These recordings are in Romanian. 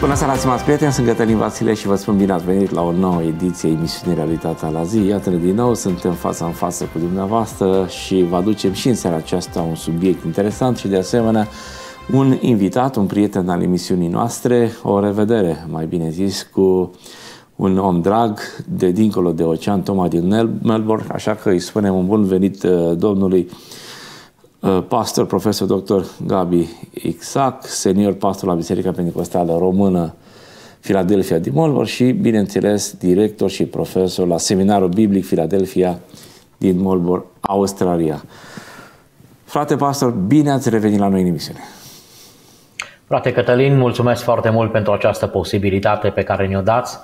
Bună seara, stimați prieteni, sunt Cătălin Vasile și vă spun bine ați venit la o nouă ediție emisiunii Realitatea la zi. Iată-ne din nou, suntem față în față cu dumneavoastră și vă aducem și în seara aceasta un subiect interesant și de asemenea un invitat, un prieten al emisiunii noastre, o revedere, mai bine zis, cu un om drag de dincolo de ocean, Toma din Melbourne, așa că îi spunem un bun venit uh, domnului uh, pastor, profesor dr. Gabi Ixac, senior pastor la Biserica Pentecostală Română Filadelfia din Melbourne și, bineînțeles, director și profesor la Seminarul Biblic Filadelfia din Melbourne, Australia. Frate pastor, bine ați revenit la noi în emisiune. Frate Cătălin, mulțumesc foarte mult pentru această posibilitate pe care ne-o dați,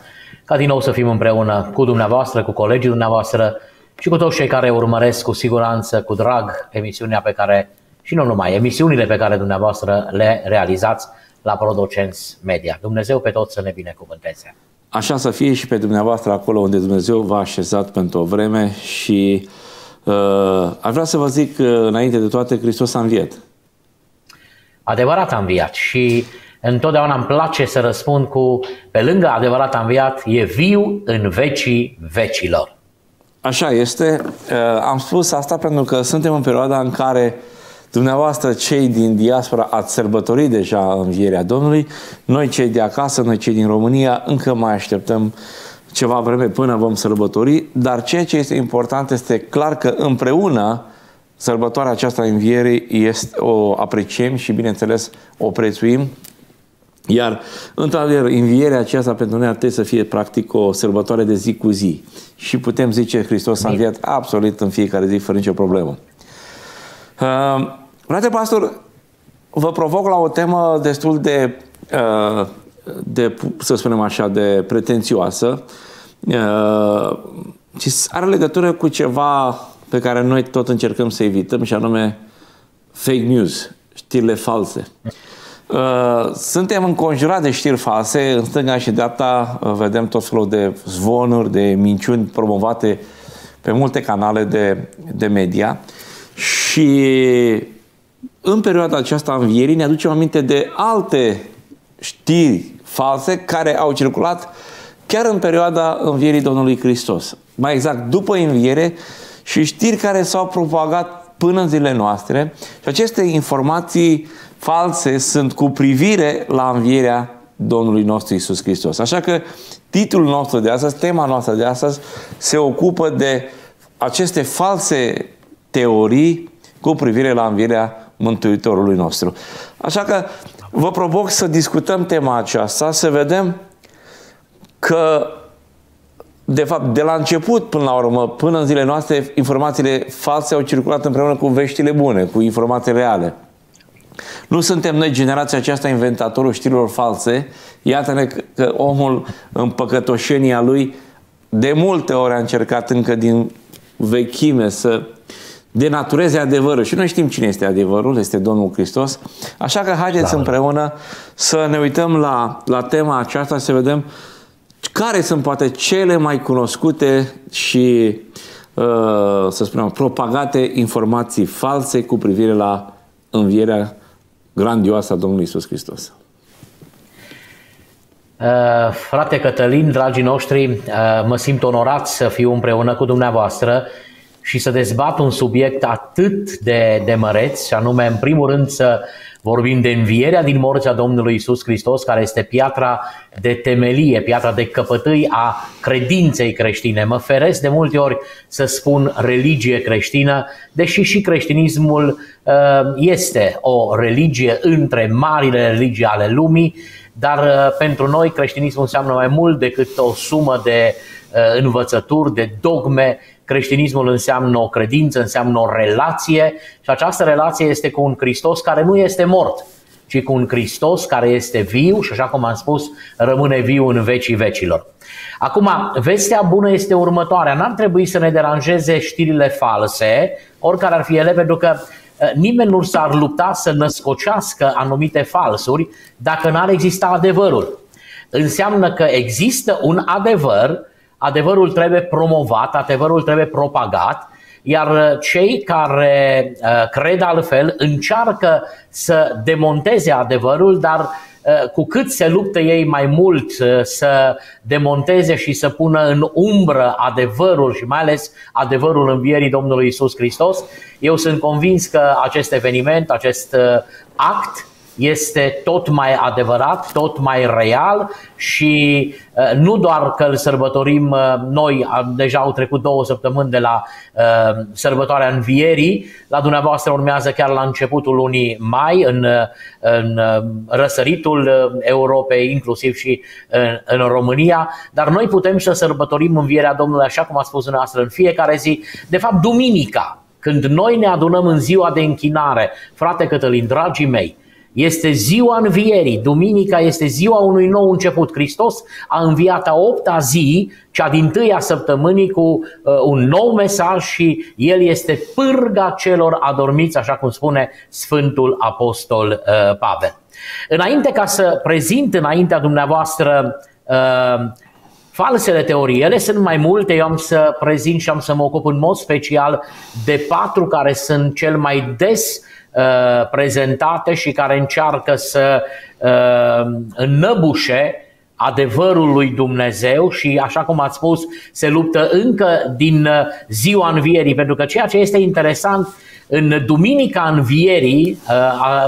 ca din nou să fim împreună cu dumneavoastră, cu colegii dumneavoastră și cu toți cei care urmăresc cu siguranță, cu drag, emisiunea pe care, și nu numai, emisiunile pe care dumneavoastră le realizați la Producenți Media. Dumnezeu pe toți să ne binecuvânteze. Așa să fie și pe dumneavoastră acolo unde Dumnezeu v-a așezat pentru o vreme și uh, aș vrea să vă zic uh, înainte de toate, Hristos a înviat adevărat a înviat și întotdeauna îmi place să răspund cu pe lângă adevărat a înviat, e viu în vecii vecilor. Așa este. Uh, am spus asta pentru că suntem în perioada în care dumneavoastră, cei din diaspora, ați sărbătorit deja învierea Domnului. Noi, cei de acasă, noi, cei din România, încă mai așteptăm ceva vreme până vom sărbători, dar ceea ce este important este clar că împreună Sărbătoarea aceasta a învierii este, o apreciem și, bineînțeles, o prețuim. Iar, într-adevăr, învierea aceasta pentru noi ar trebui să fie, practic, o sărbătoare de zi cu zi. Și putem zice că Hristos a înviat absolut în fiecare zi, fără nicio problemă. Uh, frate pastor, vă provoc la o temă destul de, uh, de să spunem așa, de pretențioasă, uh, și are legătură cu ceva pe care noi tot încercăm să evităm și anume fake news, știrile false. Uh, suntem înconjurați de știri false, în stânga și dreapta uh, vedem tot felul de zvonuri, de minciuni promovate pe multe canale de, de media și în perioada aceasta a învierii ne aducem aminte de alte știri false care au circulat chiar în perioada învierii Domnului Hristos. Mai exact, după înviere, și știri care s-au propagat până în zilele noastre și aceste informații false sunt cu privire la învierea Domnului nostru Isus Hristos. Așa că titlul nostru de astăzi, tema noastră de astăzi, se ocupă de aceste false teorii cu privire la învierea Mântuitorului nostru. Așa că vă provoc să discutăm tema aceasta, să vedem că de fapt, de la început până la urmă, până în zilele noastre, informațiile false au circulat împreună cu veștile bune, cu informații reale. Nu suntem noi generația aceasta inventatorul știrilor false. Iată-ne că, că omul în păcătoșenia lui de multe ori a încercat încă din vechime să denatureze adevărul. Și noi știm cine este adevărul, este Domnul Hristos. Așa că haideți Clar. împreună să ne uităm la, la tema aceasta, să vedem uh, care sunt poate cele mai cunoscute și, uh, să spunem, propagate informații false cu privire la învierea grandioasă a Domnului Isus Hristos? Uh, frate Cătălin, dragii noștri, uh, mă simt onorat să fiu împreună cu dumneavoastră și să dezbat un subiect atât de, de măreț, și anume, în primul rând, să Vorbim de învierea din morți a Domnului Isus Hristos, care este piatra de temelie, piatra de căpătâi a credinței creștine. Mă feresc de multe ori să spun religie creștină, deși și creștinismul uh, este o religie între marile religii ale lumii, dar uh, pentru noi creștinismul înseamnă mai mult decât o sumă de uh, învățături, de dogme Creștinismul înseamnă o credință, înseamnă o relație și această relație este cu un Hristos care nu este mort, ci cu un Hristos care este viu și așa cum am spus, rămâne viu în vecii vecilor. Acum, vestea bună este următoarea. N-ar trebui să ne deranjeze știrile false, oricare ar fi ele, pentru că eh, nimeni nu s-ar lupta să născocească anumite falsuri dacă n-ar exista adevărul. Înseamnă că există un adevăr adevărul trebuie promovat, adevărul trebuie propagat, iar uh, cei care uh, cred altfel încearcă să demonteze adevărul, dar uh, cu cât se luptă ei mai mult uh, să demonteze și să pună în umbră adevărul și mai ales adevărul învierii Domnului Isus Hristos, eu sunt convins că acest eveniment, acest act este tot mai adevărat, tot mai real și uh, nu doar că îl sărbătorim uh, noi, deja au trecut două săptămâni de la uh, sărbătoarea învierii, la dumneavoastră urmează chiar la începutul lunii mai, în, în răsăritul Europei, inclusiv și în, în România, dar noi putem să sărbătorim învierea Domnului, așa cum a spus dumneavoastră, în fiecare zi, de fapt duminica, când noi ne adunăm în ziua de închinare, frate Cătălin, dragii mei, este ziua învierii, duminica este ziua unui nou început. Hristos a înviat a opta zi, cea din tâia săptămânii, cu uh, un nou mesaj și El este pârga celor adormiți, așa cum spune Sfântul Apostol uh, Pavel. Înainte ca să prezint înaintea dumneavoastră uh, falsele teorii, ele sunt mai multe, eu am să prezint și am să mă ocup în mod special de patru care sunt cel mai des Uh, prezentate și care încearcă să uh, înnăbușe adevărul lui Dumnezeu și, așa cum ați spus, se luptă încă din uh, ziua învierii, pentru că ceea ce este interesant în Duminica Învierii,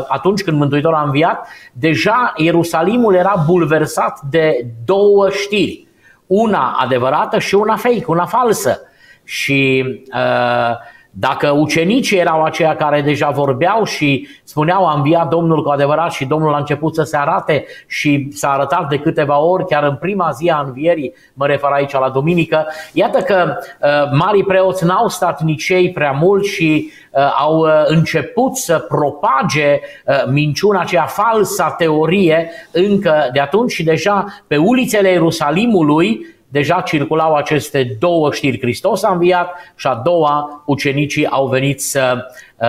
atunci când Mântuitorul a înviat, deja Ierusalimul era bulversat de două știri. Una adevărată și una fake, una falsă. Și uh, dacă ucenicii erau aceia care deja vorbeau și spuneau a înviat Domnul cu adevărat și Domnul a început să se arate și s-a arătat de câteva ori, chiar în prima zi a învierii, mă refer aici la duminică, iată că uh, marii preoți n-au stat nici ei prea mult și uh, au uh, început să propage uh, minciuna aceea falsa teorie încă de atunci și deja pe ulițele Ierusalimului deja circulau aceste două știri. Hristos a înviat și a doua, ucenicii au venit să uh,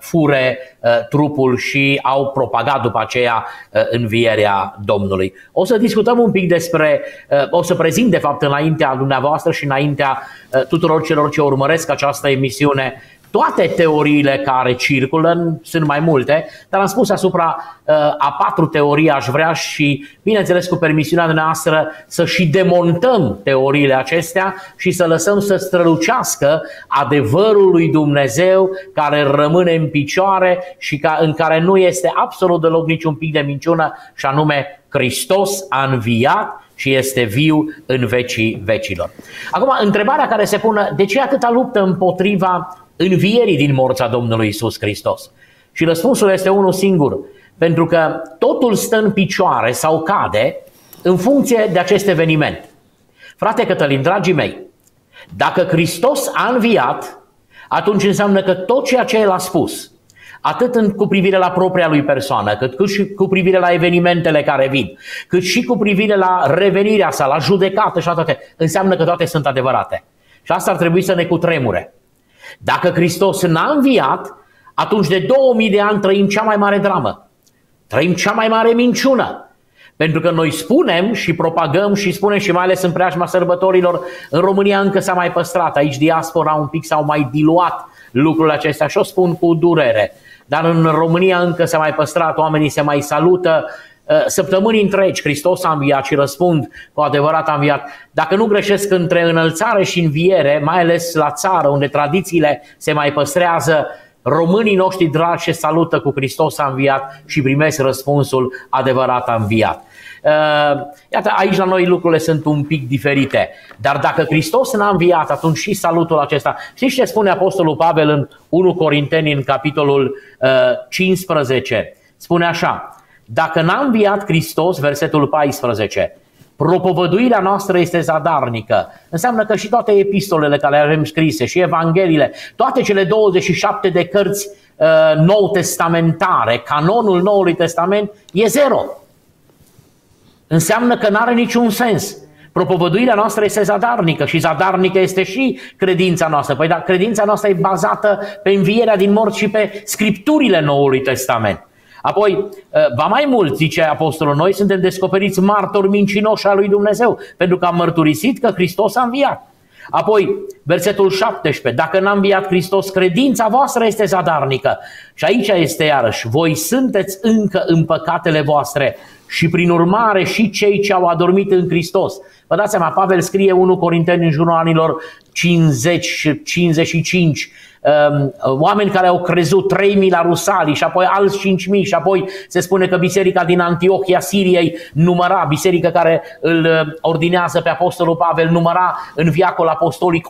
fure uh, trupul și au propagat după aceea uh, învierea Domnului. O să discutăm un pic despre, uh, o să prezint de fapt înaintea dumneavoastră și înaintea uh, tuturor celor ce urmăresc această emisiune toate teoriile care circulă, sunt mai multe, dar am spus asupra uh, a patru teorii aș vrea și, bineînțeles, cu permisiunea noastră să și demontăm teoriile acestea și să lăsăm să strălucească adevărul lui Dumnezeu care rămâne în picioare și ca, în care nu este absolut deloc niciun pic de minciună și anume Hristos a înviat și este viu în vecii vecilor. Acum, întrebarea care se pune, de ce atâta luptă împotriva învierii din morța Domnului Isus Hristos? Și răspunsul este unul singur, pentru că totul stă în picioare sau cade în funcție de acest eveniment. Frate Cătălin, dragii mei, dacă Hristos a înviat, atunci înseamnă că tot ceea ce El a spus, atât cu privire la propria lui persoană, cât și cu privire la evenimentele care vin, cât și cu privire la revenirea sa, la judecată și la toate, înseamnă că toate sunt adevărate. Și asta ar trebui să ne cutremure. Dacă Hristos n-a înviat, atunci de 2000 de ani trăim cea mai mare dramă. Trăim cea mai mare minciună. Pentru că noi spunem și propagăm și spunem și mai ales în preajma sărbătorilor, în România încă s-a mai păstrat, aici diaspora un pic s-au mai diluat lucrurile acestea și o spun cu durere. Dar în România încă s-a mai păstrat, oamenii se mai salută, Uh, săptămâni întregi Hristos a înviat și răspund cu adevărat a înviat. Dacă nu greșesc între înălțare și înviere, mai ales la țară unde tradițiile se mai păstrează, românii noștri dragi se salută cu Hristos a înviat și primesc răspunsul adevărat a înviat. Uh, iată, aici la noi lucrurile sunt un pic diferite. Dar dacă Hristos n-a înviat, atunci și salutul acesta. Știți ce spune Apostolul Pavel în 1 Corinteni, în capitolul 15? Uh, spune așa, dacă n-a înviat Hristos, versetul 14, propovăduirea noastră este zadarnică. Înseamnă că și toate epistolele care le avem scrise și evangheliile, toate cele 27 de cărți uh, nou testamentare, canonul Noului Testament e zero. Înseamnă că nu are niciun sens. Propovăduirea noastră este zadarnică și zadarnică este și credința noastră. Păi dar credința noastră e bazată pe învierea din morți și pe scripturile Noului Testament. Apoi, ă, va mai mult, zice Apostolul, noi suntem descoperiți martori mincinoși al lui Dumnezeu, pentru că am mărturisit că Hristos a înviat. Apoi, versetul 17, dacă n-a înviat Hristos, credința voastră este zadarnică. Și aici este iarăși, voi sunteți încă în păcatele voastre și prin urmare și cei ce au adormit în Hristos. Vă dați seama, Pavel scrie 1 Corinteni în jurul anilor 50 55 Um, oameni care au crezut 3.000 la Rusalii și apoi alți 5.000 și apoi se spune că biserica din Antiochia Siriei număra, biserica care îl uh, ordinează pe Apostolul Pavel, număra în viacul apostolic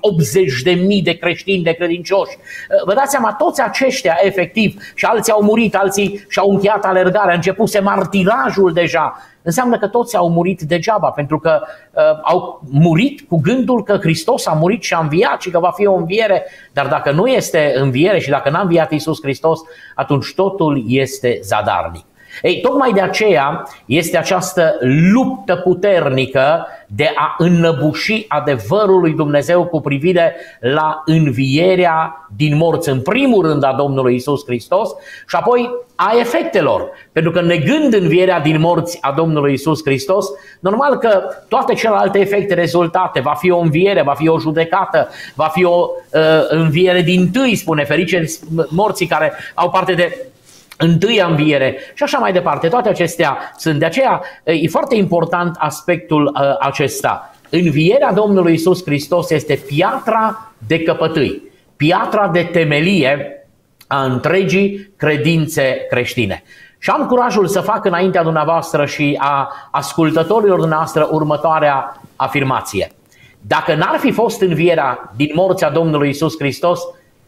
80.000 de creștini, de credincioși. Uh, vă dați seama, toți aceștia efectiv și alții au murit, alții și-au încheiat alergarea, a începuse martirajul deja înseamnă că toți au murit degeaba, pentru că uh, au murit cu gândul că Hristos a murit și a înviat și că va fi o înviere, dar dacă nu este înviere și dacă n-a înviat Iisus Hristos, atunci totul este zadarnic. Ei, tocmai de aceea este această luptă puternică de a înnăbuși adevărul lui Dumnezeu cu privire la învierea din morți, în primul rând a Domnului Isus Hristos și apoi a efectelor. Pentru că negând învierea din morți a Domnului Isus Hristos, normal că toate celelalte efecte rezultate, va fi o înviere, va fi o judecată, va fi o uh, înviere din tâi, spune ferice morții care au parte de întâia înviere și așa mai departe. Toate acestea sunt. De aceea e foarte important aspectul uh, acesta. Învierea Domnului Isus Hristos este piatra de căpătâi, piatra de temelie a întregii credințe creștine. Și am curajul să fac înaintea dumneavoastră și a ascultătorilor dumneavoastră următoarea afirmație. Dacă n-ar fi fost învierea din morția Domnului Isus Hristos,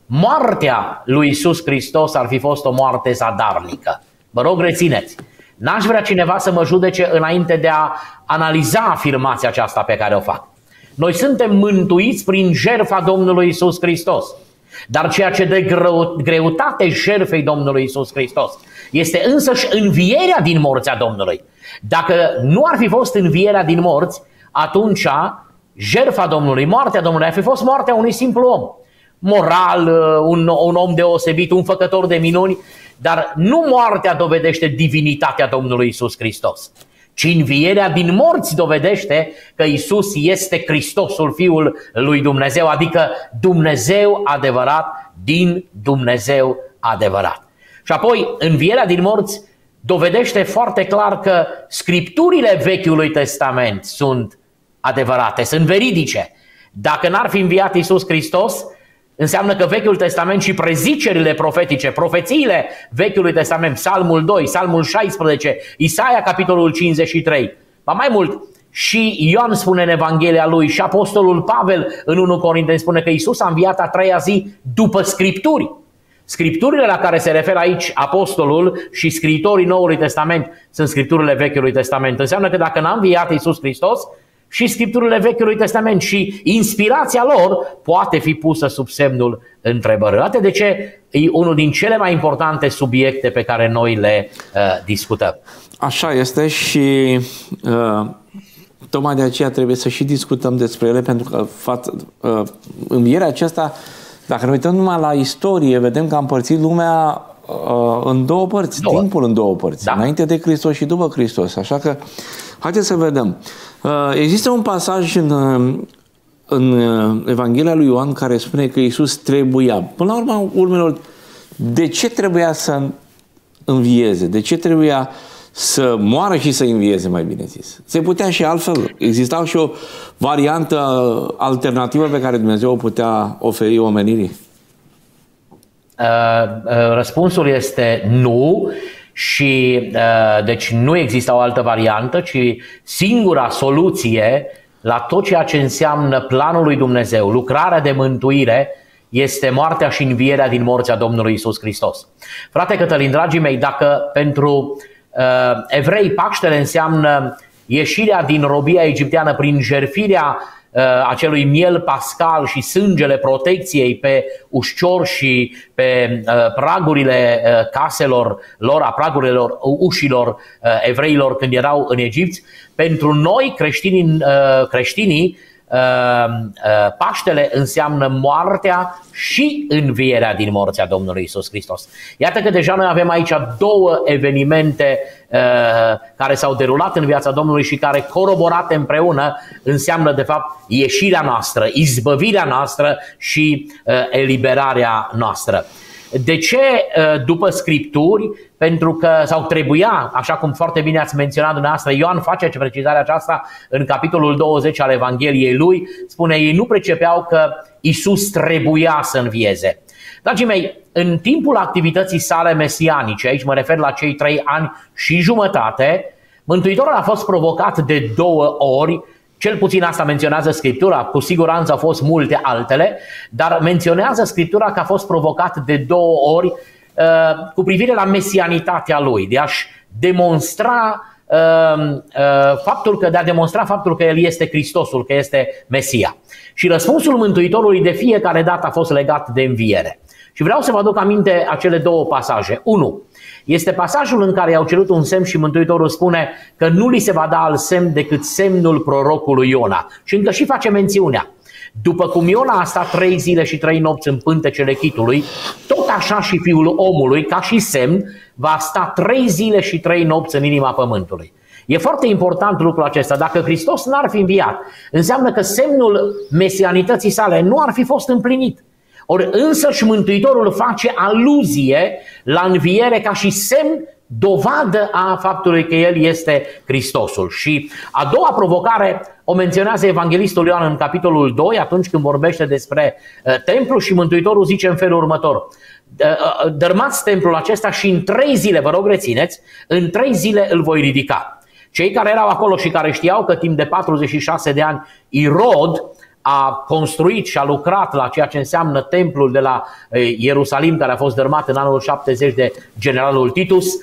moartea lui Isus Hristos ar fi fost o moarte zadarnică. Vă rog, rețineți. N-aș vrea cineva să mă judece înainte de a analiza afirmația aceasta pe care o fac. Noi suntem mântuiți prin jertfa Domnului Isus Hristos. Dar ceea ce de greu, greutate jertfei Domnului Isus Hristos este însăși învierea din morția Domnului. Dacă nu ar fi fost învierea din morți, atunci jertfa Domnului, moartea Domnului ar fi fost moartea unui simplu om moral, uh, un, un om deosebit, un făcător de minuni, dar nu moartea dovedește divinitatea Domnului Isus Hristos, ci învierea din morți dovedește că Isus este Hristosul Fiul lui Dumnezeu, adică Dumnezeu adevărat din Dumnezeu adevărat. Și apoi, învierea din morți dovedește foarte clar că scripturile Vechiului Testament sunt adevărate, sunt veridice. Dacă n-ar fi înviat Isus Hristos, Înseamnă că Vechiul Testament și prezicerile profetice, profețiile Vechiului Testament, Psalmul 2, Psalmul 16, Isaia capitolul 53, ba mai mult, și Ioan spune în Evanghelia lui și Apostolul Pavel în 1 Corinteni spune că Isus a înviat a treia zi după Scripturi. Scripturile la care se referă aici apostolul și scriitorii Noului Testament sunt scripturile Vechiului Testament. Înseamnă că dacă n-a înviat Isus Hristos, și scripturile Vechiului Testament și inspirația lor poate fi pusă sub semnul întrebării. Atât de ce e unul din cele mai importante subiecte pe care noi le uh, discutăm. Așa este și uh, tocmai de aceea trebuie să și discutăm despre ele pentru că față, uh, învierea aceasta, dacă ne uităm numai la istorie, vedem că a împărțit lumea uh, în două părți, două. timpul în două părți, da. înainte de Hristos și după Hristos. Așa că haideți să vedem. Uh, există un pasaj în, uh, în uh, Evanghelia lui Ioan care spune că Iisus trebuia. Până la urmă, urmelor, de ce trebuia să învieze? De ce trebuia să moară și să învieze, mai bine zis? Se putea și altfel. Existau și o variantă alternativă pe care Dumnezeu o putea oferi omenirii? Răspunsul este nu și uh, deci nu există o altă variantă, ci singura soluție la tot ceea ce înseamnă planul lui Dumnezeu, lucrarea de mântuire, este moartea și învierea din morția Domnului Isus Hristos. Frate Cătălin, dragii mei, dacă pentru uh, evrei Paștele înseamnă ieșirea din robia egipteană prin jerfirea Uh, acelui miel pascal și sângele protecției pe ușcior și pe uh, pragurile uh, caselor lor, a pragurilor ușilor evreilor când erau în Egipt, pentru noi creștinii, creștinii uh, uh, Paștele înseamnă moartea și învierea din morția Domnului Isus Hristos. Iată că deja noi avem aici două evenimente uh, care s-au derulat în viața Domnului și care coroborate împreună înseamnă de fapt ieșirea noastră, izbăvirea noastră și eliberarea noastră. De ce după Scripturi pentru că, sau trebuia, așa cum foarte bine ați menționat dumneavoastră, Ioan face precizarea aceasta în capitolul 20 al Evangheliei lui, spune, ei nu precepeau că Isus trebuia să învieze. Dragii mei, în timpul activității sale mesianice, aici mă refer la cei trei ani și jumătate, Mântuitorul a fost provocat de două ori cel puțin asta menționează Scriptura, cu siguranță au fost multe altele, dar menționează Scriptura că a fost provocat de două ori Uh, cu privire la mesianitatea lui, de a-și demonstra uh, uh, faptul că, de a demonstra faptul că el este Hristosul, că este Mesia. Și răspunsul Mântuitorului de fiecare dată a fost legat de înviere. Și vreau să vă aduc aminte acele două pasaje. Unu, este pasajul în care i-au cerut un semn și Mântuitorul spune că nu li se va da alt semn decât semnul prorocului Iona. Și încă și face mențiunea. După cum Iona a stat trei zile și trei nopți în pântecele chitului, tot așa și fiul omului, ca și semn, va sta trei zile și trei nopți în inima pământului. E foarte important lucrul acesta. Dacă Hristos n-ar fi înviat, înseamnă că semnul mesianității sale nu ar fi fost împlinit. Ori însă și Mântuitorul face aluzie la înviere ca și semn dovadă a faptului că El este Hristosul. Și a doua provocare o menționează Evanghelistul Ioan în capitolul 2, atunci când vorbește despre uh, templu și Mântuitorul zice în felul următor. Uh, uh, dărmați templul acesta și în trei zile, vă rog rețineți, în trei zile îl voi ridica. Cei care erau acolo și care știau că timp de 46 de ani Irod a construit și a lucrat la ceea ce înseamnă templul de la Ierusalim, care a fost dărmat în anul 70 de generalul Titus, uh,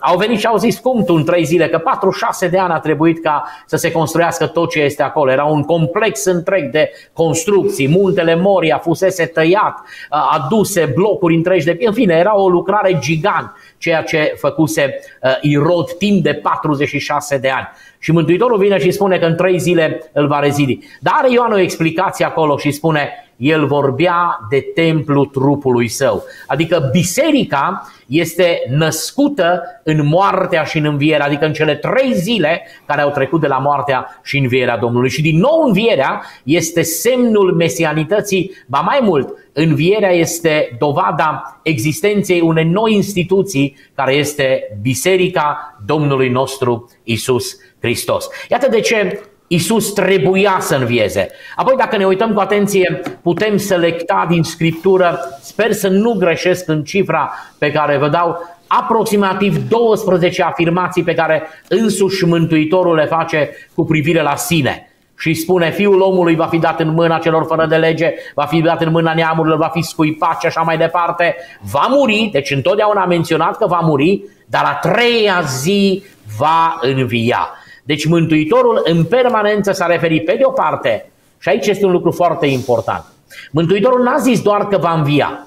au venit și au zis cum tu în trei zile, că 46 de ani a trebuit ca să se construiască tot ce este acolo. Era un complex întreg de construcții, muntele Moria fusese tăiat, uh, aduse blocuri întregi de... În fine, era o lucrare gigant, ceea ce făcuse uh, Irod timp de 46 de ani. Și Mântuitorul vine și spune că în trei zile îl va rezidi. Dar are Ioan o explicație acolo și spune el vorbea de templu trupului său. Adică biserica este născută în moartea și în învierea, adică în cele trei zile care au trecut de la moartea și învierea Domnului. Și din nou învierea este semnul mesianității, ba mai mult, învierea este dovada existenței unei noi instituții care este Biserica Domnului nostru Isus Hristos. Iată de ce Isus trebuia să învieze. Apoi, dacă ne uităm cu atenție, putem selecta din Scriptură, sper să nu greșesc în cifra pe care vă dau, aproximativ 12 afirmații pe care însuși Mântuitorul le face cu privire la sine. Și spune, fiul omului va fi dat în mâna celor fără de lege, va fi dat în mâna neamurilor, va fi scuipat și așa mai departe. Va muri, deci întotdeauna a menționat că va muri, dar la treia zi va învia. Deci Mântuitorul în permanență s-a referit pe de o parte, și aici este un lucru foarte important. Mântuitorul n-a zis doar că va învia.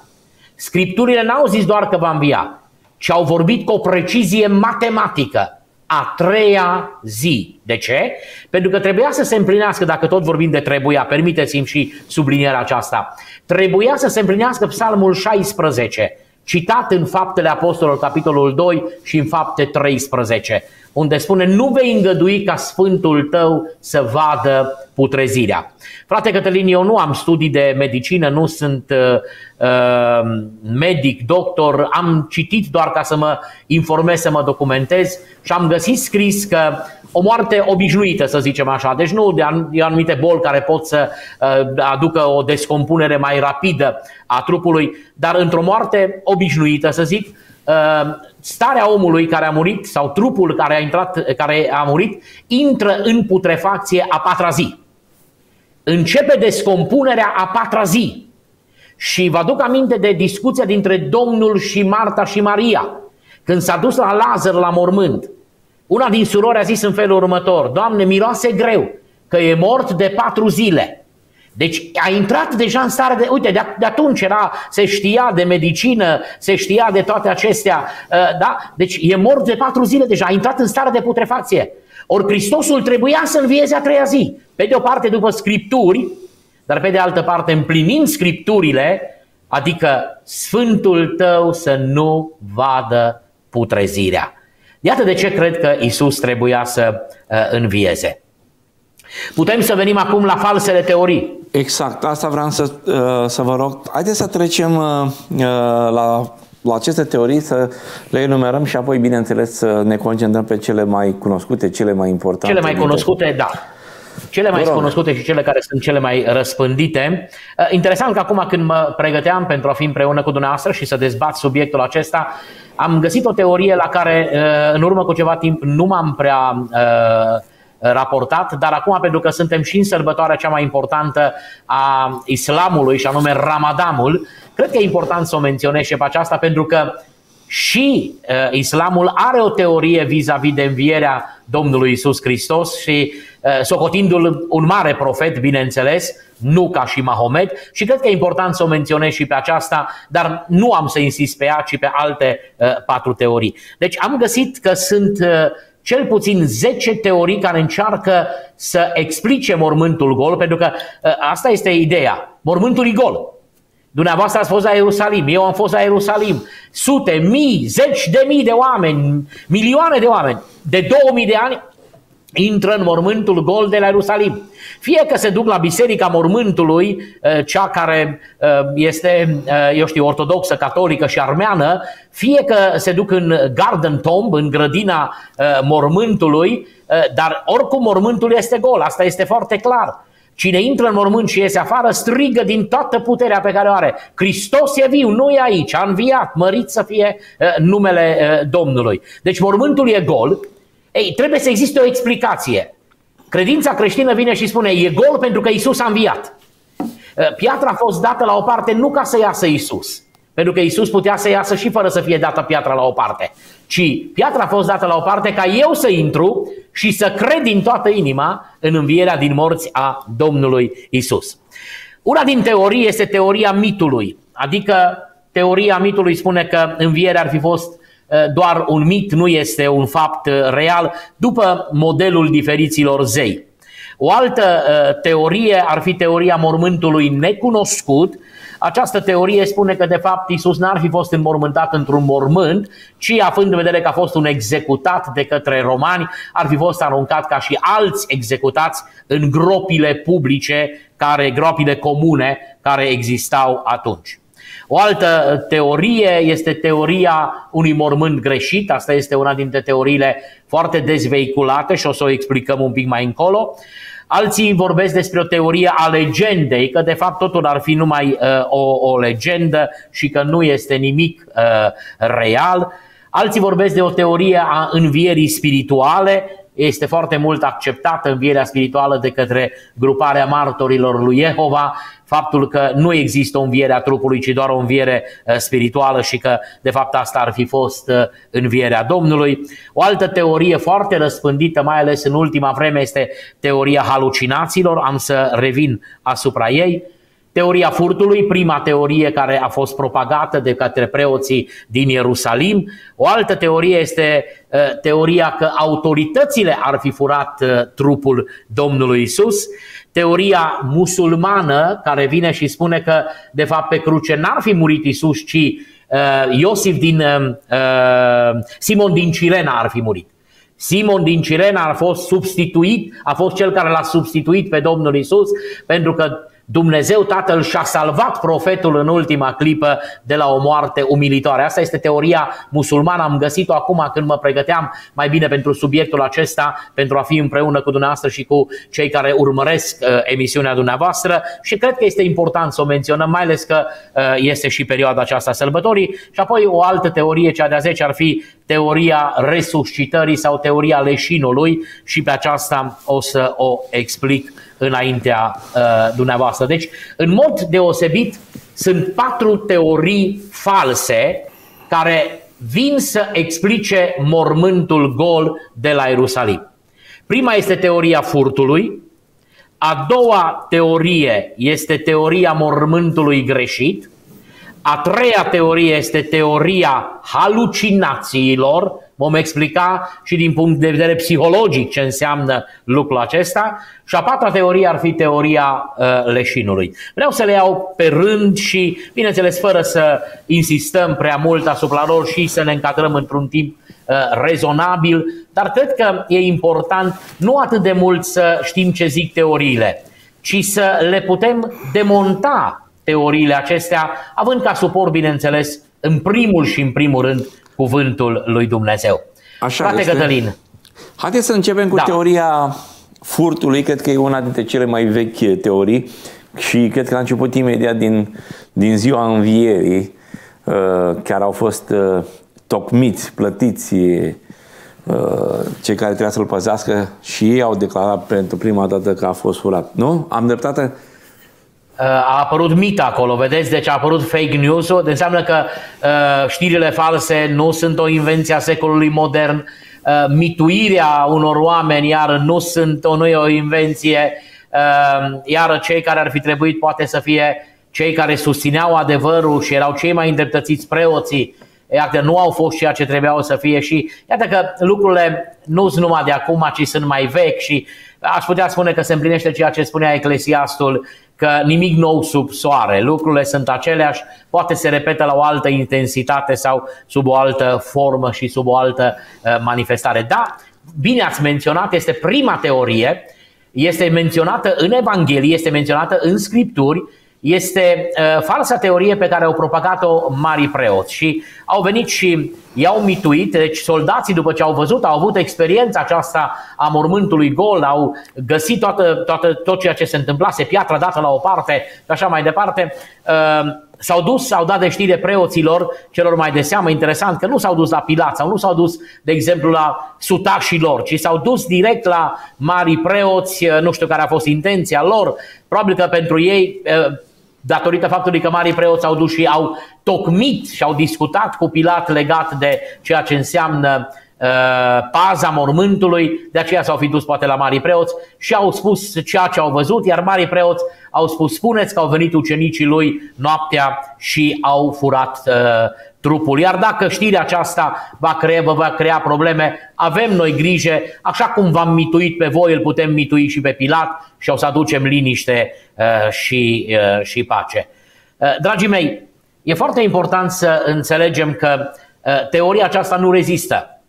Scripturile n-au zis doar că va învia, ci au vorbit cu o precizie matematică. A treia zi. De ce? Pentru că trebuia să se împlinească, dacă tot vorbim de trebuia, permiteți-mi și sublinierea aceasta, trebuia să se împlinească psalmul 16, citat în Faptele Apostolilor, capitolul 2 și în Fapte 13 unde spune nu vei îngădui ca Sfântul tău să vadă putrezirea. Frate Cătălin, eu nu am studii de medicină, nu sunt uh, uh, medic, doctor, am citit doar ca să mă informez, să mă documentez și am găsit scris că o moarte obișnuită, să zicem așa, deci nu de anumite boli care pot să uh, aducă o descompunere mai rapidă a trupului, dar într-o moarte obișnuită, să zic, uh, starea omului care a murit sau trupul care a, intrat, care a murit intră în putrefacție a patra zi. Începe descompunerea a patra zi. Și vă aduc aminte de discuția dintre Domnul și Marta și Maria. Când s-a dus la Lazar la mormânt, una din surori a zis în felul următor, Doamne, miroase greu, că e mort de patru zile. Deci a intrat deja în stare de... Uite, de, de atunci era, se știa de medicină, se știa de toate acestea. Uh, da? Deci e mort de patru zile deja, a intrat în stare de putrefacție. Ori Hristosul trebuia să învieze a treia zi. Pe de o parte după Scripturi, dar pe de altă parte împlinind Scripturile, adică Sfântul tău să nu vadă putrezirea. Iată de ce cred că Isus trebuia să uh, învieze. Putem să venim acum la falsele teorii. Exact, asta vreau să, uh, să vă rog. Haideți să trecem uh, la, la aceste teorii, să le enumerăm și apoi, bineînțeles, să ne concentrăm pe cele mai cunoscute, cele mai importante. Cele mai cunoscute, da. Cele mai cunoscute și cele care sunt cele mai răspândite. Interesant că acum când mă pregăteam pentru a fi împreună cu dumneavoastră și să dezbat subiectul acesta, am găsit o teorie la care în urmă cu ceva timp nu m-am prea raportat, dar acum pentru că suntem și în sărbătoarea cea mai importantă a islamului și anume Ramadanul, cred că e important să o menționez și pe aceasta pentru că și uh, islamul are o teorie vis-a-vis de învierea Domnului Isus Hristos și uh, socotindu-l un mare profet, bineînțeles, nu ca și Mahomet și cred că e important să o menționez și pe aceasta, dar nu am să insist pe ea, ci pe alte uh, patru teorii. Deci am găsit că sunt uh, cel puțin 10 teorii care încearcă să explice mormântul gol, pentru că ă, asta este ideea. Mormântul e gol. Dumneavoastră ați fost la Ierusalim, eu am fost la Ierusalim. Sute, mii, zeci de mii de oameni, milioane de oameni, de 2000 de ani intră în mormântul gol de la Ierusalim. Fie că se duc la biserica mormântului, uh, cea care uh, este, uh, eu știu, ortodoxă, catolică și armeană, fie că se duc în garden tomb, în grădina mormântului, dar oricum mormântul este gol, asta este foarte clar. Cine intră în mormânt și iese afară, strigă din toată puterea pe care o are. Hristos e viu, nu e aici, a înviat, mărit să fie numele Domnului. Deci mormântul e gol, ei, trebuie să existe o explicație. Credința creștină vine și spune, e gol pentru că Isus a înviat. Uh, piatra a fost dată la o parte nu ca să iasă Isus, pentru că Isus putea să iasă și fără să fie dată piatra la o parte, ci piatra a fost dată la o parte ca eu să intru și să cred din toată inima în învierea din morți a Domnului Isus. Una din teorii este teoria mitului, adică teoria mitului spune că învierea ar fi fost Eh, doar un mit, nu este un fapt eh, real, după modelul diferiților zei. O altă eh, teorie ar fi teoria mormântului necunoscut. Această teorie spune că de fapt Isus n-ar fi fost înmormântat într-un mormânt, ci având în vedere că a fost un executat de către romani, ar fi fost aruncat ca și alți executați în gropile publice, care, gropile comune care existau atunci. O altă teorie este teoria unui mormânt greșit, asta este una dintre teoriile foarte dezveiculate și o să o explicăm un pic mai încolo. Alții vorbesc despre o teorie a legendei, că de fapt totul ar fi numai uh, o, o legendă și că nu este nimic uh, real. Alții vorbesc de o teorie a învierii spirituale, este foarte mult acceptată învierea spirituală de către gruparea martorilor lui Jehova, faptul că nu există o înviere a trupului, ci doar o înviere uh, spirituală și că de fapt asta ar fi fost uh, învierea Domnului. O altă teorie foarte răspândită, mai ales în ultima vreme, este teoria halucinațiilor, am să revin asupra ei. Teoria furtului, prima teorie care a fost propagată de către preoții din Ierusalim. O altă teorie este uh, teoria că autoritățile ar fi furat trupul Domnului Isus teoria musulmană care vine și spune că de fapt pe cruce n-ar fi murit Isus, ci uh, Iosif din uh, uh, Simon din Cirena ar fi murit. Simon din Cirena a fost substituit, a fost cel care l-a substituit pe Domnul Isus pentru că Dumnezeu Tatăl și-a salvat profetul în ultima clipă de la o moarte umilitoare. Asta este teoria musulmană. Am găsit-o acum când mă pregăteam mai bine pentru subiectul acesta, pentru a fi împreună cu dumneavoastră și cu cei care urmăresc uh, emisiunea dumneavoastră și cred că este important să o menționăm, mai ales că uh, este și perioada aceasta sărbătorii. Și apoi o altă teorie, cea de-a 10, ar fi teoria resuscitării sau teoria leșinului și pe aceasta o să o explic înaintea uh, dumneavoastră. Deci, în mod deosebit, sunt patru teorii false care vin să explice mormântul gol de la Ierusalim. Prima este teoria furtului, A doua teorie este teoria mormântului greșit. A treia teorie este teoria halucinațiilor. Vom explica și din punct de vedere psihologic ce înseamnă lucrul acesta. Și a patra teorie ar fi teoria uh, leșinului. Vreau să le iau pe rând și, bineînțeles, fără să insistăm prea mult asupra lor și să ne încadrăm într-un timp uh, rezonabil, dar cred că e important nu atât de mult să știm ce zic teoriile, ci să le putem demonta teoriile acestea, având ca suport, bineînțeles, în primul și în primul rând, cuvântul lui Dumnezeu. Așa Frate este. Cătălin. Haideți să începem cu da. teoria furtului, cred că e una dintre cele mai vechi teorii și cred că a început imediat din, din ziua învierii. Uh, chiar au fost uh, tocmiți, plătiți uh, cei care trebuia să-l păzească și ei au declarat pentru prima dată că a fost furat. Nu? Am dreptate? A apărut mit acolo, vedeți? Deci a apărut fake news-ul, de înseamnă că uh, știrile false nu sunt o invenție a secolului modern, uh, mituirea unor oameni, iar nu sunt o, nu e o invenție, uh, iar cei care ar fi trebuit poate să fie cei care susțineau adevărul și erau cei mai îndreptățiți preoții, iată, nu au fost ceea ce trebuiau să fie și iată că lucrurile nu sunt numai de acum, ci sunt mai vechi și aș putea spune că se împlinește ceea ce spunea Eclesiastul, că nimic nou sub soare, lucrurile sunt aceleași, poate se repetă la o altă intensitate sau sub o altă formă și sub o altă uh, manifestare. Da, bine ați menționat, este prima teorie, este menționată în Evanghelie, este menționată în Scripturi este uh, falsa teorie pe care au propagat-o mari preoți și au venit și i-au mituit, deci soldații după ce au văzut, au avut experiența aceasta a mormântului gol, au găsit toată, toată, tot ceea ce se întâmplase, piatra dată la o parte și așa mai departe, uh, s-au dus, s-au dat de știre preoților, celor mai de seamă, interesant că nu s-au dus la Pilat sau nu s-au dus, de exemplu, la sutașii lor, ci s-au dus direct la mari preoți, uh, nu știu care a fost intenția lor, probabil că pentru ei datorită faptului că marii preoți au dus și au tocmit și au discutat cu Pilat legat de ceea ce înseamnă uh, paza mormântului, de aceea s-au fi dus poate la marii preoți și au spus ceea ce au văzut, iar marii preoți au spus, spuneți că au venit ucenicii lui noaptea și au furat uh, trupul. Iar dacă știrea aceasta va crea, vă va crea probleme, avem noi grijă, așa cum v-am mituit pe voi, îl putem mitui și pe Pilat și o să aducem liniște uh, și, uh, și pace. Uh, dragii mei, e foarte important să înțelegem că teoria aceasta nu rezistă.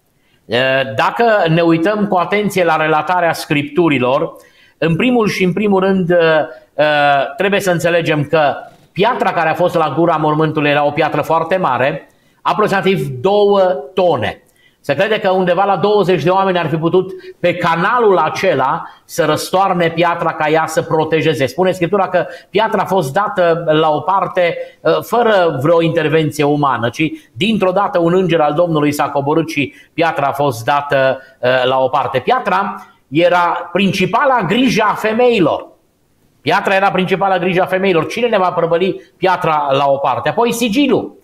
Dacă ne uităm cu atenție la relatarea scripturilor, în primul și în primul rând trebuie să înțelegem că Piatra care a fost la gura mormântului era o piatră foarte mare, aproximativ 2 tone. Se crede că undeva la 20 de oameni ar fi putut pe canalul acela să răstoarne piatra ca ea să protejeze. Spune Scriptura că piatra a fost dată la o parte ă, fără vreo intervenție umană, ci dintr-o dată un înger al Domnului s-a coborât și piatra a fost dată ă, la o parte. Piatra era principala grijă a femeilor. Piatra era principala grijă a femeilor. Cine ne va prăbăli piatra la o parte? Apoi sigilul.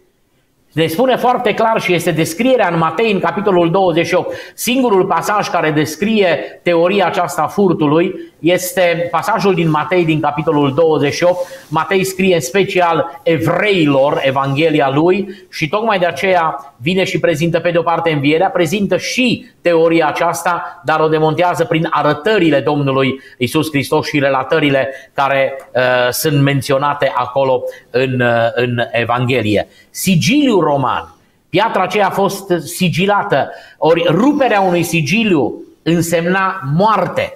Ne spune foarte clar și este descrierea în Matei, în capitolul 28. Singurul pasaj care descrie teoria aceasta a furtului este pasajul din Matei, din capitolul 28. Matei scrie în special evreilor Evanghelia lui și tocmai de aceea vine și prezintă pe de o parte învierea, prezintă și teoria aceasta, dar o demontează prin arătările Domnului Isus Hristos și relatările care uh, sunt menționate acolo în, uh, în Evanghelie. Sigiliu roman, piatra aceea a fost sigilată, ori ruperea unui sigiliu însemna moarte.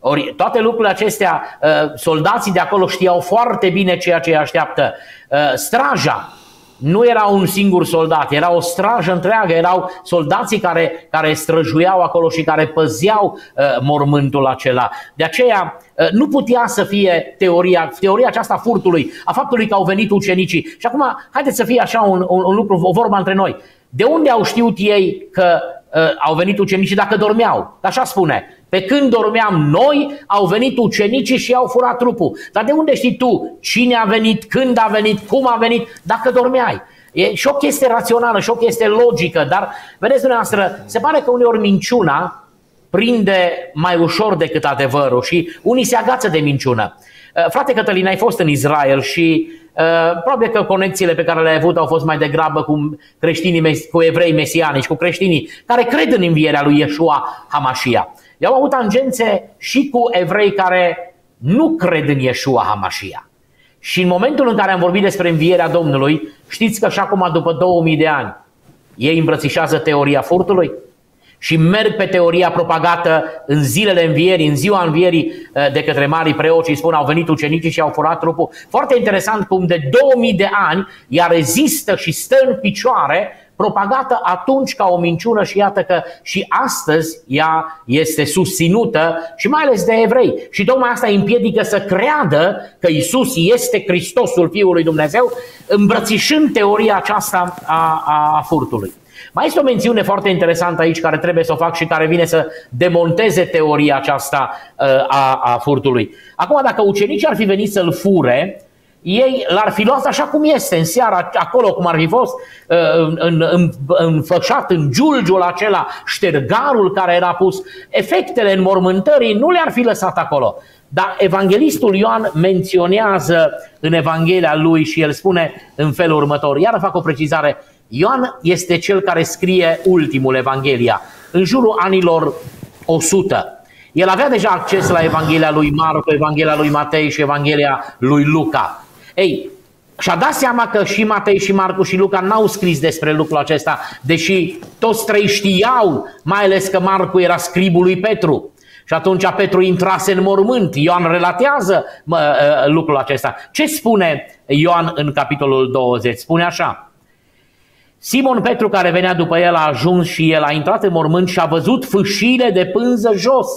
Ori toate lucrurile acestea, uh, soldații de acolo știau foarte bine ceea ce îi așteaptă. Uh, straja nu era un singur soldat, era o strajă întreagă, erau soldații care, care străjuiau acolo și care păzeau uh, mormântul acela. De aceea uh, nu putea să fie teoria, teoria aceasta furtului, a faptului că au venit ucenicii. Și acum, haideți să fie așa un, un, un lucru, o vorbă între noi. De unde au știut ei că uh, au venit ucenicii dacă dormeau? Așa spune. Pe când dormeam noi, au venit ucenicii și au furat trupul. Dar de unde știi tu cine a venit, când a venit, cum a venit, dacă dormeai? E și o chestie rațională, și o chestie logică, dar vedeți dumneavoastră, se pare că uneori minciuna prinde mai ușor decât adevărul și unii se agață de minciună. Uh, frate Cătălin, ai fost în Israel și uh, probabil că conexiile pe care le-ai avut au fost mai degrabă cu creștinii, cu evrei mesianici, cu creștinii care cred în învierea lui Yeshua Hamashia. Eu am avut tangențe și cu evrei care nu cred în Yeshua Hamashia. Și în momentul în care am vorbit despre învierea Domnului, știți că și acum, după 2000 de ani, ei îmbrățișează teoria furtului și merg pe teoria propagată în zilele învierii, în ziua învierii eh, de către marii preoți și spun au venit ucenicii și au furat trupul. Foarte interesant cum de 2000 de ani ea rezistă și stă în picioare propagată atunci ca o minciună și iată că și astăzi ea este susținută și mai ales de evrei. Și tocmai asta îi împiedică să creadă că Isus este Hristosul Fiului Dumnezeu, îmbrățișând teoria aceasta a, a, a furtului. Mai este o mențiune foarte interesantă aici care trebuie să o fac și care vine să demonteze teoria aceasta uh, a, a furtului. Acum, dacă ucenicii ar fi venit să-l fure, ei l-ar fi luat așa cum este, în seara, acolo cum ar fi fost, uh, în, în, înfășat în giulgiul acela, ștergarul care era pus, efectele înmormântării nu le-ar fi lăsat acolo. Dar evanghelistul Ioan menționează în Evanghelia lui și el spune în felul următor, iar fac o precizare, Ioan este cel care scrie ultimul Evanghelia, în jurul anilor 100. El avea deja acces la Evanghelia lui Marco, Evanghelia lui Matei și Evanghelia lui Luca. Ei, și-a dat seama că și Matei și Marcu și Luca n-au scris despre lucrul acesta, deși toți trei știau, mai ales că Marcu era scribul lui Petru. Și atunci Petru intrase în mormânt. Ioan relatează mă, lucrul acesta. Ce spune Ioan în capitolul 20? Spune așa. Simon Petru care venea după el a ajuns și el a intrat în mormânt și a văzut fâșile de pânză jos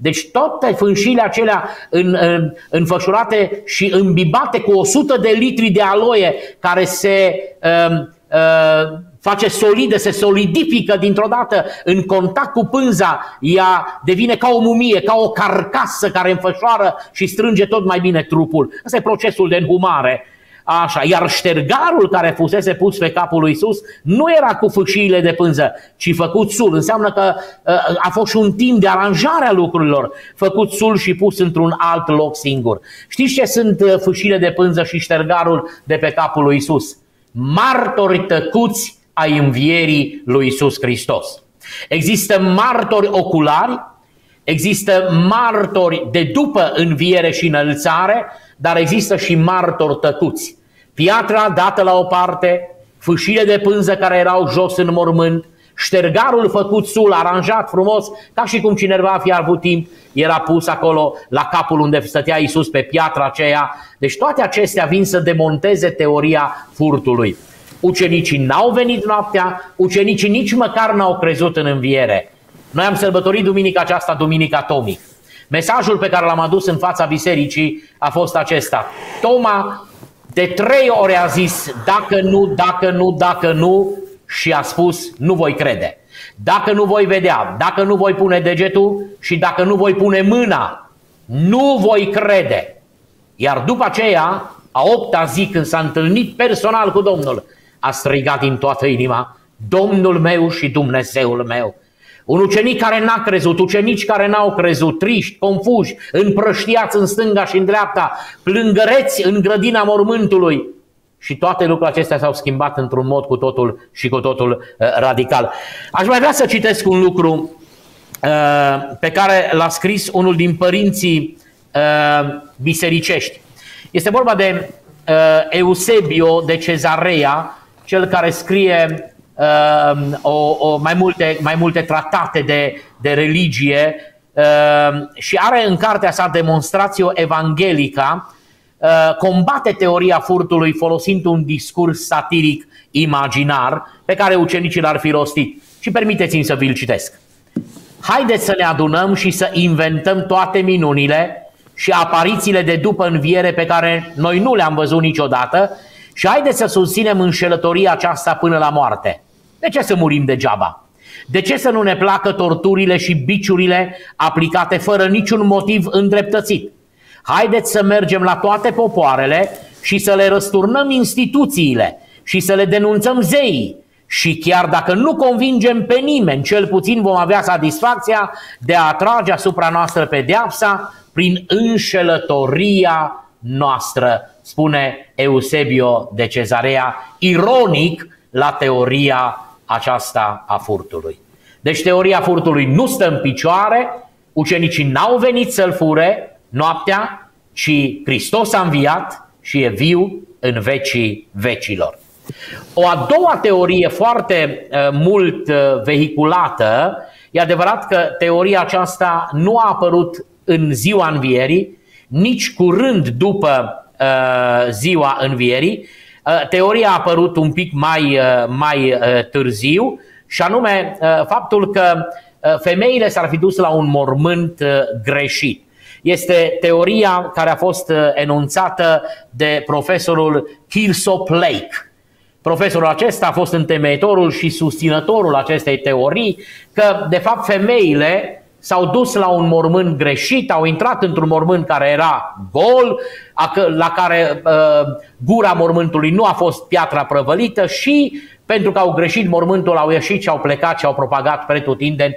deci toate fânșile acelea în, în, înfășurate și îmbibate cu 100 de litri de aloie care se uh, uh, face solidă, se solidifică dintr-o dată în contact cu pânza, ea devine ca o mumie, ca o carcasă care înfășoară și strânge tot mai bine trupul. Asta e procesul de înhumare Așa, iar ștergarul care fusese pus pe capul lui Isus nu era cu fâșiile de pânză, ci făcut sul. Înseamnă că uh, a fost și un timp de aranjare a lucrurilor, făcut sul și pus într-un alt loc singur. Știți ce sunt uh, fâșile de pânză și ștergarul de pe capul lui Isus? Martori tăcuți ai învierii lui Isus Hristos. Există martori oculari, există martori de după înviere și înălțare, dar există și martori tăcuți piatra dată la o parte, fâșile de pânză care erau jos în mormânt, ștergarul făcut sul, aranjat frumos, ca și cum cineva fi avut timp, era pus acolo la capul unde stătea Isus pe piatra aceea. Deci toate acestea vin să demonteze teoria furtului. Ucenicii n-au venit noaptea, ucenicii nici măcar n-au crezut în înviere. Noi am sărbătorit duminica aceasta, Duminica Tomii. Mesajul pe care l-am adus în fața bisericii a fost acesta. Toma de trei ori a zis dacă nu, dacă nu, dacă nu și a spus nu voi crede. Dacă nu voi vedea, dacă nu voi pune degetul și dacă nu voi pune mâna, nu voi crede. Iar după aceea, a opta zi când s-a întâlnit personal cu Domnul, a strigat din toată inima, Domnul meu și Dumnezeul meu. Un ucenic care n-a crezut, ucenici care n-au crezut, triști, confuși, împrăștiați în stânga și în dreapta, plângăreți în grădina mormântului. Și toate lucrurile acestea s-au schimbat într-un mod cu totul și cu totul uh, radical. Aș mai vrea să citesc un lucru uh, pe care l-a scris unul din părinții uh, bisericești. Este vorba de uh, Eusebio de Cezarea, cel care scrie uh, o, o, mai, multe, mai multe tratate de, de religie uh, și are în cartea sa Demonstratio Evangelica, uh, combate teoria furtului folosind un discurs satiric imaginar pe care ucenicii l-ar fi rostit. Și permiteți-mi să vi-l citesc. Haideți să ne adunăm și să inventăm toate minunile și aparițiile de după înviere pe care noi nu le-am văzut niciodată și haideți să susținem înșelătoria aceasta până la moarte. De ce să murim degeaba? De ce să nu ne placă torturile și biciurile aplicate fără niciun motiv îndreptățit? Haideți să mergem la toate popoarele și să le răsturnăm instituțiile și să le denunțăm zeii și chiar dacă nu convingem pe nimeni, cel puțin vom avea satisfacția de a atrage asupra noastră pedeapsa prin înșelătoria noastră, spune Eusebio de Cezarea, ironic la teoria aceasta a furtului. Deci teoria furtului nu stă în picioare, ucenicii n-au venit să-l fure noaptea, ci Hristos a înviat și e viu în vecii vecilor. O a doua teorie foarte uh, mult uh, vehiculată, e adevărat că teoria aceasta nu a apărut în ziua învierii, nici curând după uh, ziua învierii. Uh, teoria a apărut un pic mai, uh, mai uh, târziu și anume uh, faptul că uh, femeile s-ar fi dus la un mormânt uh, greșit. Este teoria care a fost uh, enunțată de profesorul Kilsop Lake. Profesorul acesta a fost întemeitorul și susținătorul acestei teorii că, de fapt, femeile s-au dus la un mormânt greșit, au intrat într-un mormânt care era gol, la care uh, gura mormântului nu a fost piatra prăvălită și pentru că au greșit mormântul, au ieșit și au plecat și au propagat pretutindeni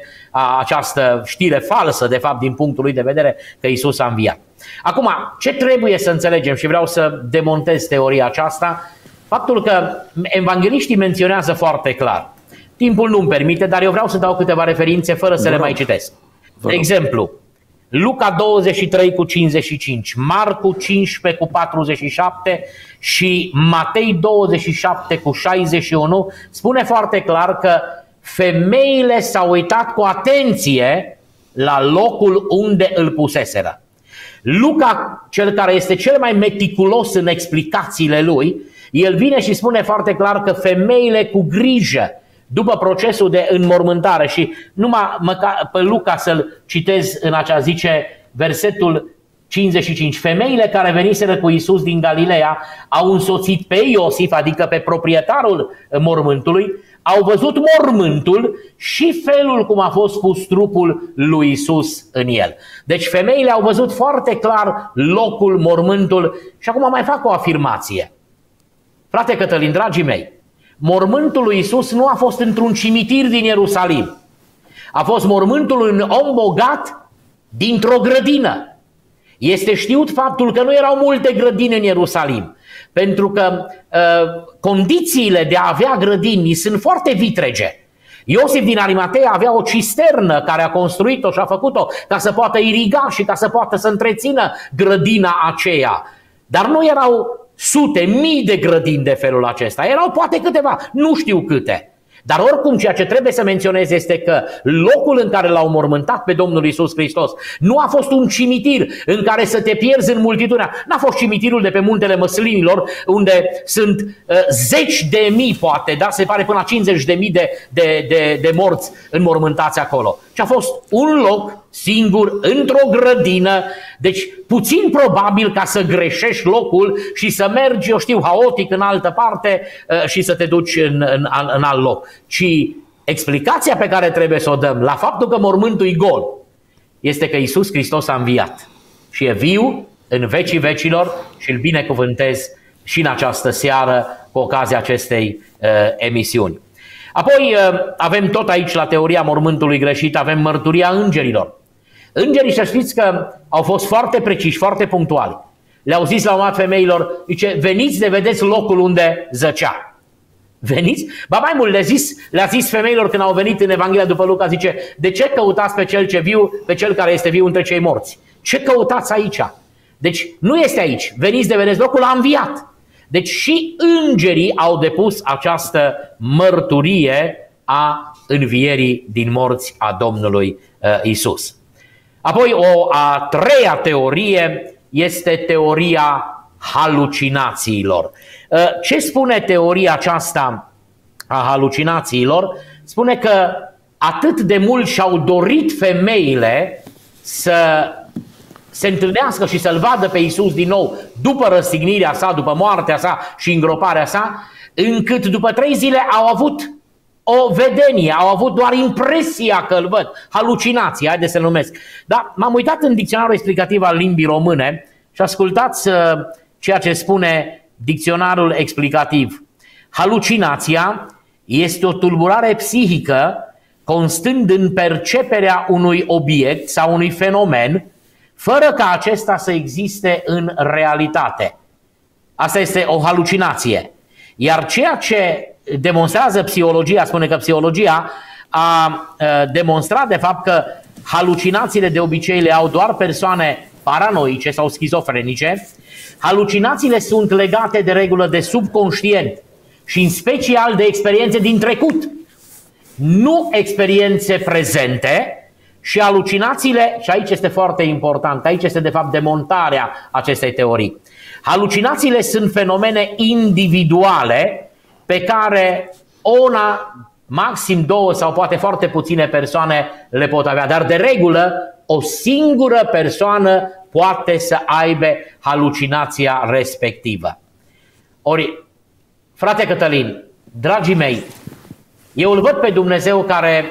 această știre falsă, de fapt, din punctul lui de vedere că Isus a înviat. Acum, ce trebuie să înțelegem și vreau să demontez teoria aceasta, faptul că evangeliștii menționează foarte clar. Timpul nu-mi permite, dar eu vreau să dau câteva referințe fără să le mai citesc. De exemplu, Luca 23 cu 55, Marcu 15 cu 47 și Matei 27 cu 61 spune foarte clar că femeile s-au uitat cu atenție la locul unde îl puseseră. Luca, cel care este cel mai meticulos în explicațiile lui, el vine și spune foarte clar că femeile cu grijă după procesul de înmormântare și numai măcar pe Luca să-l citez în acea zice versetul 55. Femeile care veniseră cu Isus din Galileea au însoțit pe Iosif, adică pe proprietarul mormântului, au văzut mormântul și felul cum a fost pus trupul lui Isus în el. Deci femeile au văzut foarte clar locul, mormântul și acum mai fac o afirmație. Frate Cătălin, dragii mei, mormântul lui Isus nu a fost într-un cimitir din Ierusalim. A fost mormântul unui om bogat dintr-o grădină. Este știut faptul că nu erau multe grădini în Ierusalim, pentru că uh, condițiile de a avea grădini sunt foarte vitrege. Iosif din Arimatea avea o cisternă care a construit-o și a făcut-o ca să poată iriga și ca să poată să întrețină grădina aceea. Dar nu erau sute, mii de grădini de felul acesta. Erau poate câteva, nu știu câte. Dar oricum ceea ce trebuie să menționez este că locul în care l-au mormântat pe Domnul Isus Hristos nu a fost un cimitir în care să te pierzi în multitudinea. N-a fost cimitirul de pe muntele Măslinilor unde sunt uh, zeci de mii poate, da? se pare până la 50 de mii de, de, de, de morți înmormântați acolo. Și a fost un loc singur, într-o grădină, deci puțin probabil ca să greșești locul și să mergi, eu știu, haotic în altă parte uh, și să te duci în, în, în alt loc. Ci explicația pe care trebuie să o dăm la faptul că mormântul e gol este că Isus Hristos a înviat și e viu în vecii vecilor și îl binecuvântez și în această seară cu ocazia acestei uh, emisiuni. Apoi uh, avem tot aici la teoria mormântului greșit, avem mărturia îngerilor. Îngerii să știți că au fost foarte preciși, foarte punctuali. Le-au zis la un moment femeilor, zice, veniți de vedeți locul unde zăcea. Veniți? Ba mai mult, le-a zis, le zis femeilor când au venit în Evanghelia după Luca, zice, de ce căutați pe cel ce viu, pe cel care este viu între cei morți? Ce căutați aici? Deci nu este aici. Veniți de vedeți locul, a înviat. Deci și îngerii au depus această mărturie a învierii din morți a Domnului uh, Isus. Apoi o a treia teorie este teoria halucinațiilor. Uh, ce spune teoria aceasta a halucinațiilor? Spune că atât de mult și-au dorit femeile să se întâlnească și să-L vadă pe Isus din nou după răstignirea sa, după moartea sa și îngroparea sa, încât după trei zile au avut o vedenie, au avut doar impresia că îl văd, halucinație, haide să numesc. Dar m-am uitat în dicționarul explicativ al limbii române și ascultați uh, ceea ce spune dicționarul explicativ. Halucinația este o tulburare psihică constând în perceperea unui obiect sau unui fenomen fără ca acesta să existe în realitate. Asta este o halucinație. Iar ceea ce demonstrează psihologia, spune că psihologia a demonstrat de fapt că halucinațiile de obicei le au doar persoane paranoice sau schizofrenice, halucinațiile sunt legate de regulă de subconștient și în special de experiențe din trecut, nu experiențe prezente și alucinațiile, și aici este foarte important, aici este de fapt demontarea acestei teorii. Halucinațiile sunt fenomene individuale pe care una, maxim două sau poate foarte puține persoane le pot avea, dar de regulă o singură persoană poate să aibă halucinația respectivă. Ori, frate Cătălin, dragii mei, eu îl văd pe Dumnezeu care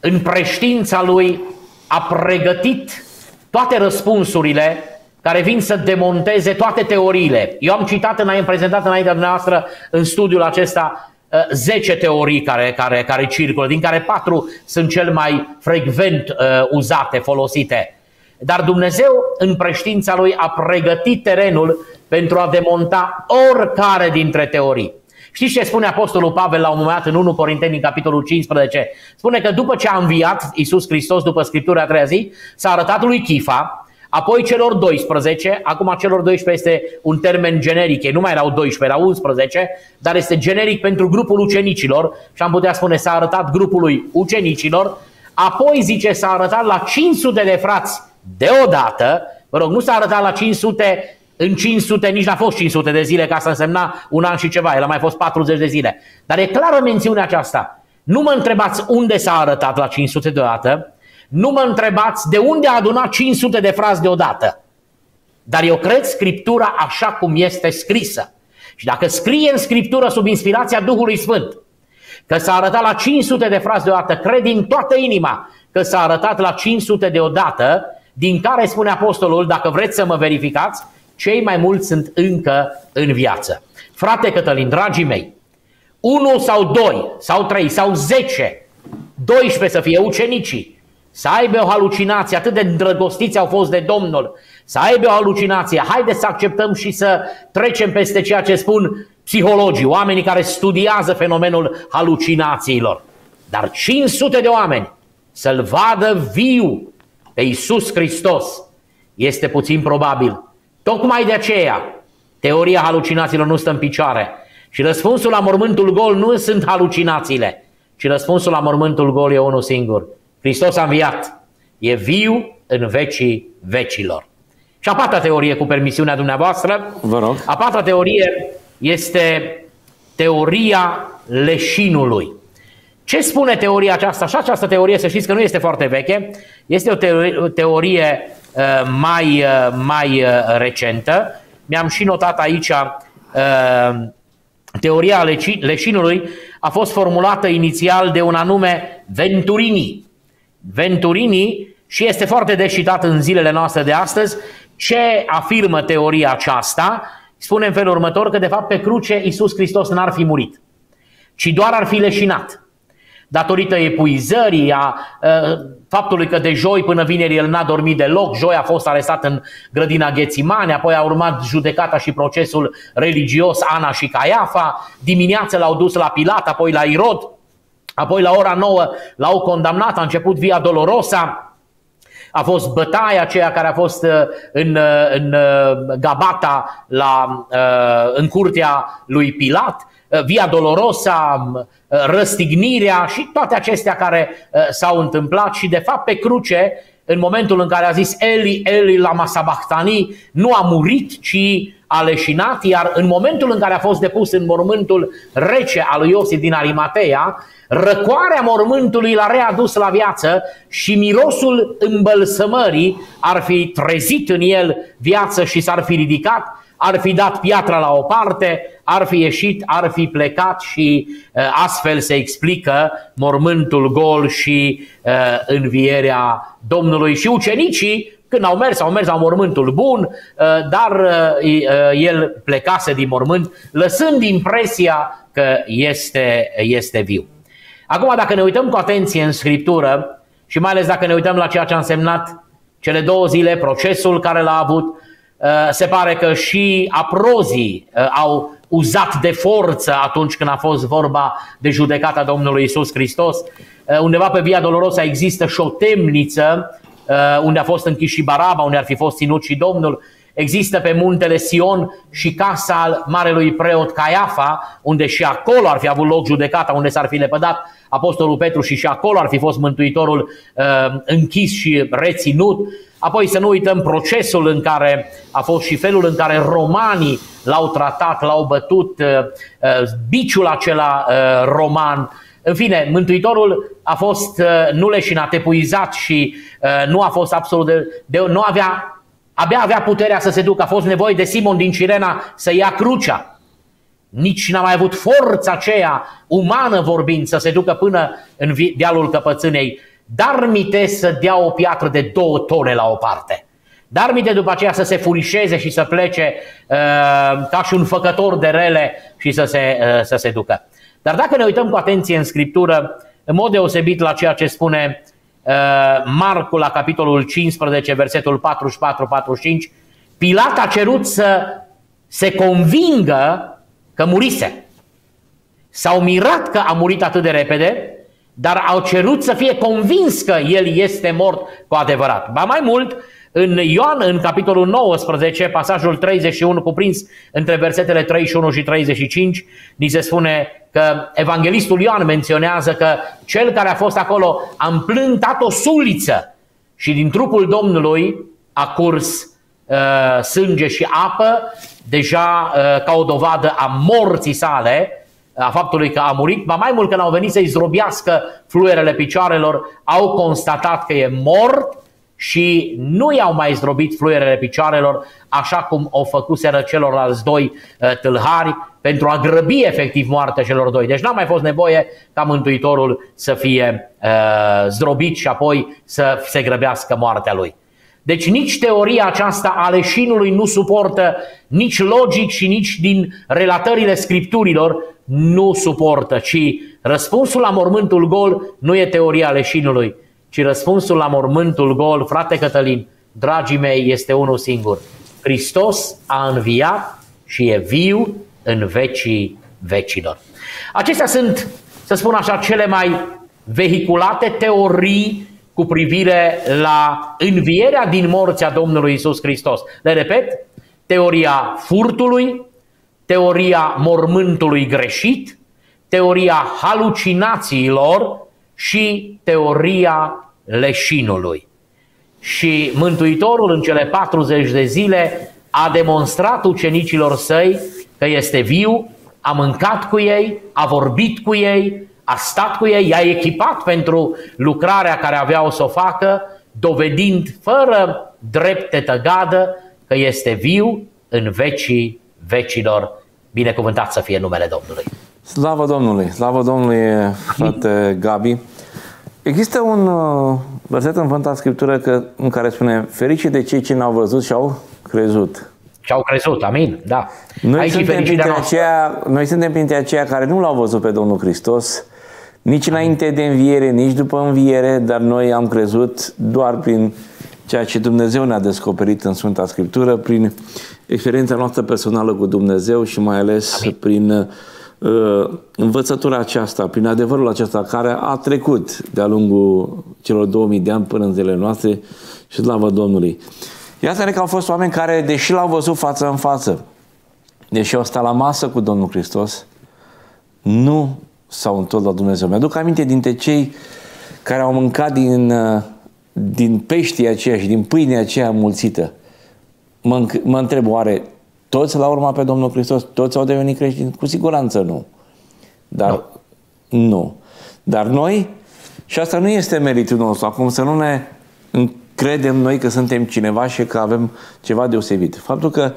în preștiința lui a pregătit toate răspunsurile care vin să demonteze toate teoriile. Eu am citat înainte, prezentat înaintea dumneavoastră în studiul acesta 10 uh, teorii care, care, care circulă, din care 4 sunt cel mai frecvent uh, uzate, folosite. Dar Dumnezeu, în preștiința Lui, a pregătit terenul pentru a demonta oricare dintre teorii. Știți ce spune Apostolul Pavel la un moment dat în 1 Corinteni, în capitolul 15? Spune că după ce a înviat Iisus Hristos, după Scriptura a treia zi, s-a arătat lui Chifa, apoi celor 12, acum celor 12 este un termen generic, ei nu mai erau 12, erau 11, dar este generic pentru grupul ucenicilor și am putea spune s-a arătat grupului ucenicilor, apoi zice s-a arătat la 500 de frați deodată, vă rog, nu s-a arătat la 500 în 500, nici n-a fost 500 de zile, ca să însemna un an și ceva, el a mai fost 40 de zile. Dar e clară mențiunea aceasta. Nu mă întrebați unde s-a arătat la 500 deodată, nu mă întrebați de unde a adunat 500 de frazi deodată. Dar eu cred Scriptura așa cum este scrisă. Și dacă scrie în Scriptură sub inspirația Duhului Sfânt că s-a arătat la 500 de frazi deodată, cred din toată inima că s-a arătat la 500 deodată, din care spune Apostolul, dacă vreți să mă verificați, cei mai mulți sunt încă în viață. Frate Cătălin, dragii mei, unul sau doi, sau trei, sau zece, 12 să fie ucenicii, să aibă o halucinație, atât de îndrăgostiți au fost de Domnul, să aibă o halucinație, haide să acceptăm și să trecem peste ceea ce spun psihologii, oamenii care studiază fenomenul halucinațiilor. Dar 500 de oameni să-L vadă viu pe Iisus Hristos este puțin probabil. Tocmai de aceea, teoria halucinațiilor nu stă în picioare. Și răspunsul la mormântul gol nu sunt halucinațiile, ci răspunsul la mormântul gol e unul singur. Hristos a înviat. E viu în vecii vecilor. Și a patra teorie, cu permisiunea dumneavoastră, Vă rog. a patra teorie este teoria leșinului. Ce spune teoria aceasta? Și această teorie, să știți că nu este foarte veche, este o teorie, o teorie Uh, mai, uh, mai uh, recentă. Mi-am și notat aici teoria leșinului a fost formulată inițial de un anume Venturini. Venturini și este foarte descitat în zilele noastre de astăzi ce afirmă teoria aceasta. Spune în felul următor că de fapt pe cruce Iisus Hristos n-ar fi murit, ci doar ar fi leșinat datorită epuizării, a faptului că de joi până vineri el n-a dormit deloc, joi a fost arestat în grădina Ghețimane, apoi a urmat judecata și procesul religios Ana și Caiafa, dimineața l-au dus la Pilat, apoi la Irod, apoi la ora 9 l-au condamnat, a început Via Dolorosa, a fost bătaia aceea care a fost în, în Gabata la, în curtea lui Pilat, Via Dolorosa, răstignirea și toate acestea care uh, s-au întâmplat și de fapt pe cruce, în momentul în care a zis Eli, Eli lama sabachthani, nu a murit, ci a leșinat, iar în momentul în care a fost depus în mormântul rece al lui Iosif din Arimatea, răcoarea mormântului l-a readus la viață și mirosul îmbălsămării ar fi trezit în el viață și s-ar fi ridicat, ar fi dat piatra la o parte, ar fi ieșit, ar fi plecat și uh, astfel se explică mormântul gol și uh, învierea Domnului. Și ucenicii Când au mers, au mers la mormântul bun, uh, dar el plecase din mormânt, lăsând impresia că este, este viu. Acum, dacă ne uităm cu atenție în Scriptură și mai ales dacă ne uităm la ceea ce a însemnat cele două zile, procesul care l-a avut, se pare că și aprozii au uzat de forță atunci când a fost vorba de judecata Domnului Isus Hristos. Uh, undeva pe Via Dolorosa există și o temniță uh, unde a fost închis și Baraba, unde ar fi fost ținut și Domnul. Există pe muntele Sion și casa al marelui preot Caiafa, unde și acolo ar fi avut loc judecata, unde s-ar fi lepădat Apostolul Petru și și acolo ar fi fost Mântuitorul uh, închis și reținut. Apoi să nu uităm procesul în care a fost și felul în care romanii l-au tratat, l-au bătut, uh, uh, biciul acela uh, roman. În fine, Mântuitorul a fost nu leșinat, epuizat și nu a fost absolut de, de nu avea, abia avea puterea să se ducă. A fost nevoie de Simon din Cirena să ia crucea. Nici n-a mai avut forța aceea, umană vorbind, să se ducă până în dealul căpățânei. Dar mite să dea o piatră de două tone la o parte. Dar mite după aceea să se furișeze și să plece uh, ca și un făcător de rele și să se, uh, să se ducă. Dar dacă ne uităm cu atenție în Scriptură, în mod deosebit la ceea ce spune uh, Marcu la capitolul 15, versetul 44-45, Pilat a cerut să se convingă că murise. S-au mirat că a murit atât de repede, dar au cerut să fie convins că el este mort cu adevărat. Ba mai mult, în Ioan, în capitolul 19, pasajul 31 cuprins între versetele 31 și 35, ni se spune că evanghelistul Ioan menționează că cel care a fost acolo a împlântat o suliță și din trupul Domnului a curs uh, sânge și apă, deja uh, ca o dovadă a morții sale, a faptului că a murit, ba mai mult când au venit să-i zdrobească fluierele picioarelor, au constatat că e mort și nu i-au mai zdrobit fluierele picioarelor așa cum o făcuseră celorlalți doi uh, tâlhari pentru a grăbi efectiv moartea celor doi. Deci n-a mai fost nevoie ca Mântuitorul să fie uh, zdrobit și apoi să se grăbească moartea lui. Deci nici teoria aceasta a leșinului nu suportă, nici logic și nici din relatările scripturilor nu suportă, ci răspunsul la mormântul gol nu e teoria leșinului, ci răspunsul la mormântul gol, frate Cătălin, dragii mei, este unul singur. Hristos a înviat și e viu în vecii vecilor. Acestea sunt, să spun așa, cele mai vehiculate teorii cu privire la învierea din morți a Domnului Isus Hristos. Le repet, teoria furtului, teoria mormântului greșit, teoria halucinațiilor și teoria leșinului. Și Mântuitorul în cele 40 de zile a demonstrat ucenicilor săi că este viu, a mâncat cu ei, a vorbit cu ei, a stat cu ei, i-a echipat pentru lucrarea care aveau să o facă, dovedind fără drepte tăgadă că este viu în vecii vecilor. Binecuvântat să fie numele Domnului. Slavă Domnului, slavă Domnului, frate Gabi. Există un uh, verset în Sfânta Scriptură că, în care spune fericit de cei ce n-au văzut și au crezut. Și au crezut, amin, da. Noi Aici suntem, printre aceia, noi suntem printre aceia care nu l-au văzut pe Domnul Hristos, nici înainte de înviere, nici după înviere, dar noi am crezut doar prin ceea ce Dumnezeu ne-a descoperit în Sfânta Scriptură, prin experiența noastră personală cu Dumnezeu și mai ales Amin. prin uh, învățătura aceasta, prin adevărul acesta care a trecut de-a lungul celor 2000 de ani până în zilele noastre și slavă Domnului. Iată că au fost oameni care, deși l-au văzut față în față, deși au stat la masă cu Domnul Hristos, nu s-au întors la Dumnezeu. Mi-aduc aminte dintre cei care au mâncat din, uh, din peștii aceia și din pâinea aceea mulțită. Mă, mă întreb, oare toți la urma pe Domnul Hristos, toți au devenit creștini? Cu siguranță nu. Dar nu. nu. Dar noi, și asta nu este meritul nostru, acum să nu ne credem noi că suntem cineva și că avem ceva deosebit. Faptul că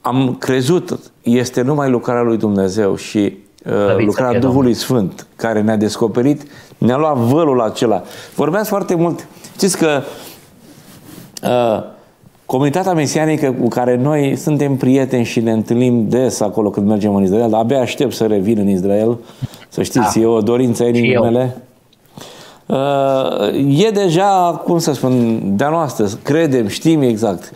am crezut este numai lucrarea lui Dumnezeu și uh, lucrarea Duhului Sfânt care ne-a descoperit, ne-a luat vărul acela. Vorbeați foarte mult. Știți că uh, comunitatea mesianică cu care noi suntem prieteni și ne întâlnim des acolo când mergem în Israel, abia aștept să revin în Israel, să știți, da. e o dorință inimii mele. Uh, e deja, cum să spun, de-a noastră, credem, știm exact.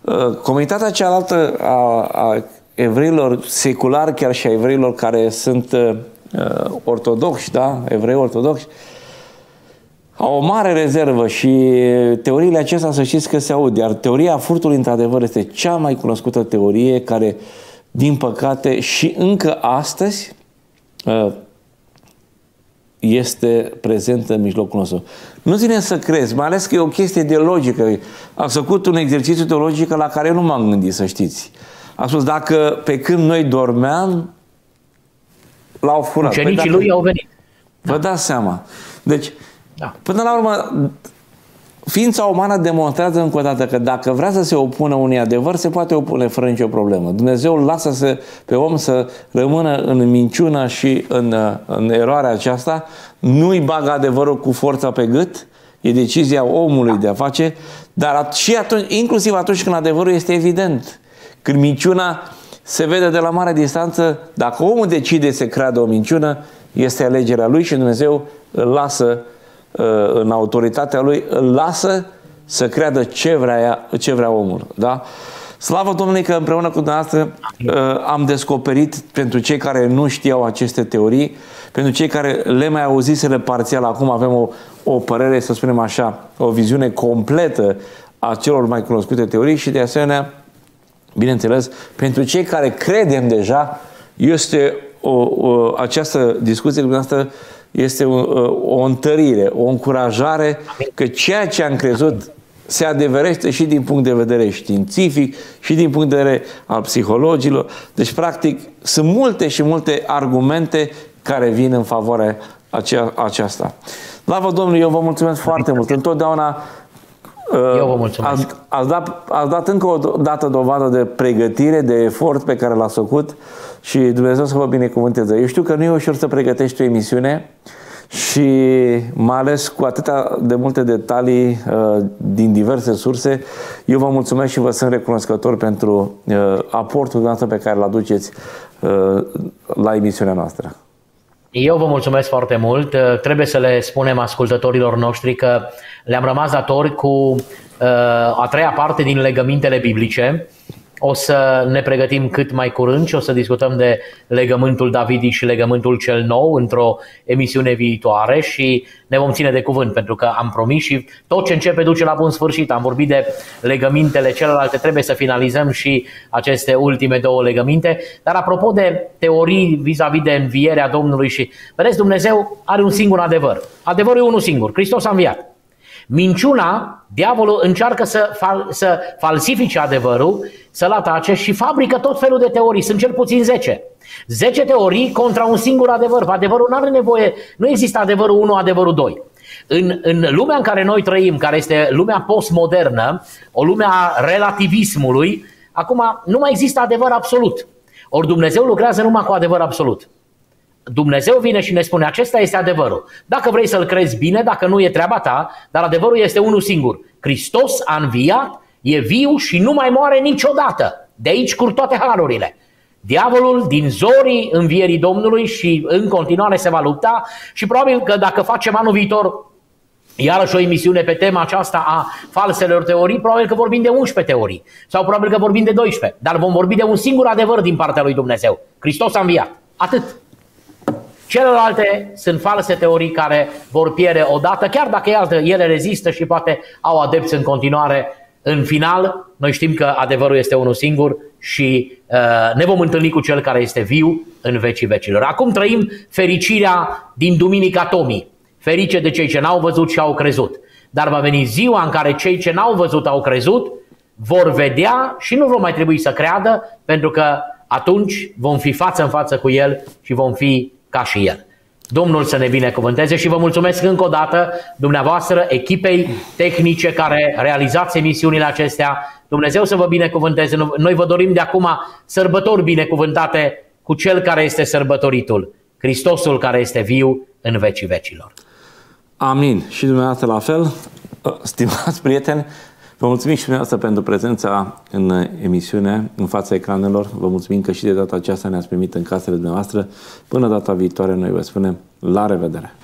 Uh, comunitatea cealaltă a, a evreilor seculari, chiar și a evreilor care sunt uh, ortodoxi, da? evrei ortodoxi, au o mare rezervă și teoriile acestea să știți că se aud. Iar teoria furtului, într-adevăr, este cea mai cunoscută teorie care, din păcate, și încă astăzi uh, este prezentă în mijlocul nostru. Nu ține să crezi, mai ales că e o chestie de logică. Am făcut un exercițiu teologic la care nu m-am gândit, să știți. Am spus, dacă pe când noi dormeam, l-au furat. Ucenicii păi lui au venit. Vă da. dați seama. Deci, da. până la urmă, ființa umană demonstrează încă o dată că dacă vrea să se opună unui adevăr, se poate opune fără nicio problemă. Dumnezeu lasă să, pe om să rămână în minciună și în, în eroarea aceasta, nu-i bagă adevărul cu forța pe gât, e decizia omului de a face, dar și atunci, inclusiv atunci când adevărul este evident. Când minciuna se vede de la mare distanță, dacă omul decide să creadă o minciună, este alegerea lui și Dumnezeu îl lasă uh, în autoritatea lui, îl lasă să creadă ce vrea, ce vrea omul. Da? Slavă Domnului că împreună cu dumneavoastră uh, am descoperit pentru cei care nu știau aceste teorii, pentru cei care le mai auziseră parțial, acum avem o, o părere, să spunem așa, o viziune completă a celor mai cunoscute teorii și de asemenea Bineînțeles, pentru cei care credem deja, este o, o, această discuție cu dumneavoastră este o, o întărire, o încurajare că ceea ce am crezut se adeverește și din punct de vedere științific și din punct de vedere al psihologilor. Deci, practic, sunt multe și multe argumente care vin în favoarea acea, aceasta. Slavă Domnului, eu vă mulțumesc foarte mult. Întotdeauna eu vă mulțumesc. Ați, ați, dat, ați dat încă o dată dovadă de pregătire, de efort pe care l-ați făcut și Dumnezeu să vă binecuvânteze. Eu știu că nu e ușor să pregătești o emisiune și mai ales cu atâtea de multe detalii uh, din diverse surse, eu vă mulțumesc și vă sunt recunoscător pentru uh, aportul dumneavoastră pe care îl aduceți uh, la emisiunea noastră. Eu vă mulțumesc foarte mult. Uh, trebuie să le spunem ascultătorilor noștri că le-am rămas datori cu uh, a treia parte din legămintele biblice. O să ne pregătim cât mai curând și o să discutăm de legământul Davidic și legământul cel nou într-o emisiune viitoare și ne vom ține de cuvânt pentru că am promis și tot ce începe duce la bun sfârșit. Am vorbit de legămintele celelalte, trebuie să finalizăm și aceste ultime două legăminte. Dar apropo de teorii vis-a-vis de învierea Domnului și vedeți, Dumnezeu are un singur adevăr. Adevărul e unul singur, Hristos a înviat. Minciuna, diavolul încearcă să, fal, să falsifice adevărul, să-l atace și fabrică tot felul de teorii. Sunt cel puțin 10. 10 teorii contra un singur adevăr. Adevărul nu are nevoie, nu există adevărul 1, adevărul 2. În, în lumea în care noi trăim, care este lumea postmodernă, o lumea relativismului, acum nu mai există adevăr absolut. Ori Dumnezeu lucrează numai cu adevăr absolut. Dumnezeu vine și ne spune, acesta este adevărul. Dacă vrei să-l crezi bine, dacă nu e treaba ta, dar adevărul este unul singur. Hristos a înviat, e viu și nu mai moare niciodată. De aici cur toate harurile. Diavolul din zorii învierii Domnului și în continuare se va lupta și probabil că dacă facem anul viitor iarăși o emisiune pe tema aceasta a falselor teorii, probabil că vorbim de 11 teorii sau probabil că vorbim de 12, dar vom vorbi de un singur adevăr din partea lui Dumnezeu. Hristos a înviat. Atât. Celelalte sunt false teorii care vor pierde odată, chiar dacă ele rezistă și poate au adepți în continuare. În final, noi știm că adevărul este unul singur și uh, ne vom întâlni cu cel care este viu în vecii vecilor. Acum trăim fericirea din Duminica Tomii. Ferice de cei ce n-au văzut și au crezut. Dar va veni ziua în care cei ce n-au văzut au crezut, vor vedea și nu vor mai trebui să creadă, pentru că atunci vom fi față în față cu El și vom fi ca și El. Domnul să ne binecuvânteze și vă mulțumesc încă o dată dumneavoastră, echipei tehnice care realizați emisiunile acestea. Dumnezeu să vă binecuvânteze. Noi vă dorim de acum sărbători binecuvântate cu Cel care este sărbătoritul, Hristosul care este viu în vecii vecilor. Amin. Și dumneavoastră la fel, stimați prieteni, Vă mulțumim și dumneavoastră pentru prezența în emisiune, în fața ecranelor. Vă mulțumim că și de data aceasta ne-ați primit în casele dumneavoastră. Până data viitoare, noi vă spunem la revedere!